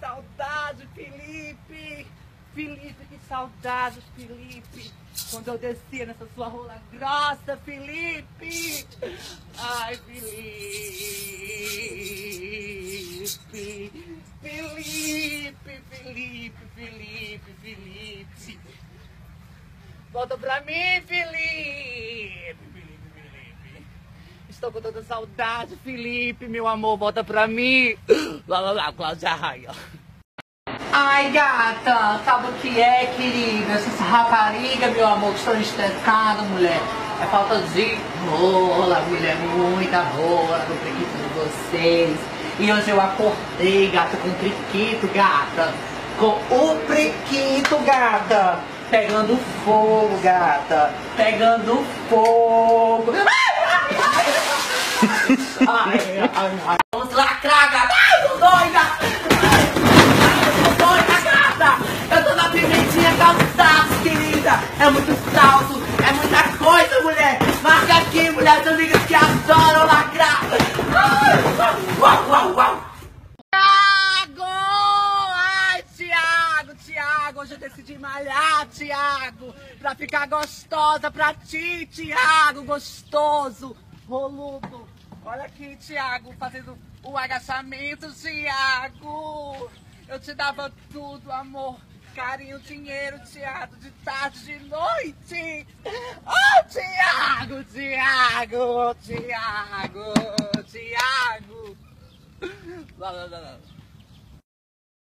saudade, Felipe! Felipe, que saudade, Felipe! Quando eu descia nessa sua rola grossa, Felipe! Ai, Felipe! Felipe, Felipe, Felipe, Felipe! Volta pra mim, Felipe! Estou com toda saudade, Felipe, meu amor, volta pra mim! Lá, lá, lá, Cláudia Raia! Ai, gata, sabe o que é, querida? Essa rapariga, meu amor, que estão estressadas, mulher. É falta de rola, mulher, muita rola no prequito de vocês. E hoje eu acordei, gata, com o prequito, gata. Com o prequito, gata. Pegando fogo, gata. Pegando fogo. Ai, ai, ai. muita coisa, mulher. Marca aqui, mulher, as amigas que adoram lacrar. Uau, uau, uau. Tiago! Ai, Tiago, Tiago, hoje eu decidi malhar, Tiago. Pra ficar gostosa pra ti, Tiago, gostoso, roludo. Olha aqui, Tiago, fazendo o agachamento, Tiago. Eu te dava tudo, amor. Carinho, dinheiro, Tiago, de tarde, de noite. Oh, Tiago, Tiago, Tiago, Tiago. Lá, lá, lá, lá.